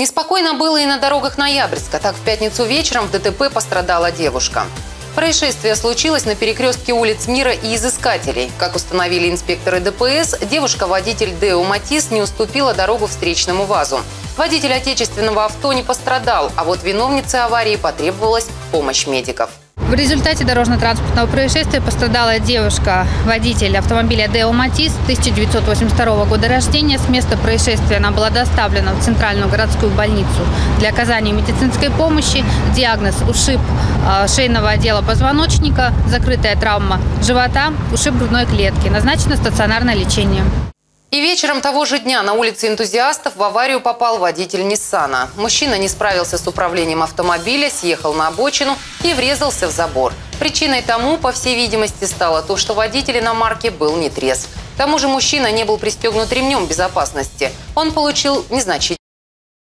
Неспокойно было и на дорогах Ноябрьска. Так, в пятницу вечером в ДТП пострадала девушка. Происшествие случилось на перекрестке улиц Мира и Изыскателей. Как установили инспекторы ДПС, девушка-водитель Део Матис не уступила дорогу встречному ВАЗу. Водитель отечественного авто не пострадал, а вот виновнице аварии потребовалась помощь медиков. В результате дорожно-транспортного происшествия пострадала девушка, водитель автомобиля Део Матис 1982 года рождения. С места происшествия она была доставлена в Центральную городскую больницу для оказания медицинской помощи. Диагноз – ушиб э, шейного отдела позвоночника, закрытая травма живота, ушиб грудной клетки. Назначено стационарное лечение. Вечером того же дня на улице энтузиастов в аварию попал водитель Ниссана. Мужчина не справился с управлением автомобиля, съехал на обочину и врезался в забор. Причиной тому, по всей видимости, стало то, что водитель иномарки был нетрезв. К тому же мужчина не был пристегнут ремнем безопасности. Он получил незначительный